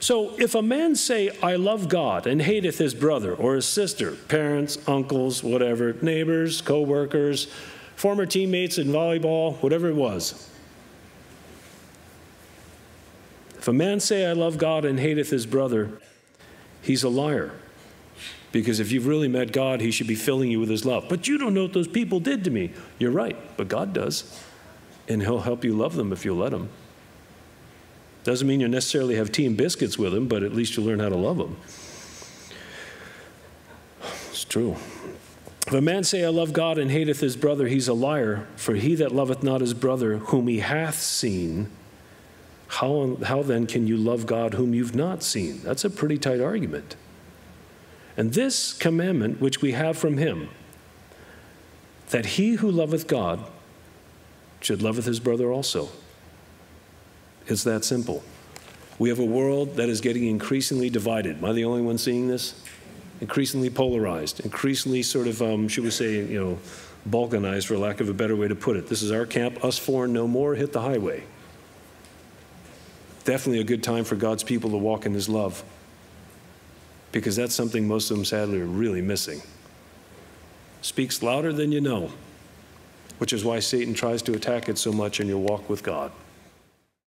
So if a man say, I love God, and hateth his brother or his sister, parents, uncles, whatever, neighbors, co workers, former teammates in volleyball, whatever it was. If a man say, I love God, and hateth his brother, he's a liar. Because if you've really met God, he should be filling you with his love. But you don't know what those people did to me. You're right, but God does. And he'll help you love them if you'll let him. Doesn't mean you necessarily have tea and biscuits with him, but at least you learn how to love him. It's true. If a man say, I love God, and hateth his brother, he's a liar. For he that loveth not his brother, whom he hath seen, how, how then can you love God whom you've not seen? That's a pretty tight argument. And this commandment which we have from him, that he who loveth God should loveth his brother also. It's that simple. We have a world that is getting increasingly divided. Am I the only one seeing this? Increasingly polarized, increasingly sort of, um, should we say, you know, balkanized, for lack of a better way to put it. This is our camp, us four no more, hit the highway. Definitely a good time for God's people to walk in his love because that's something most of them sadly are really missing. Speaks louder than you know, which is why Satan tries to attack it so much in your walk with God.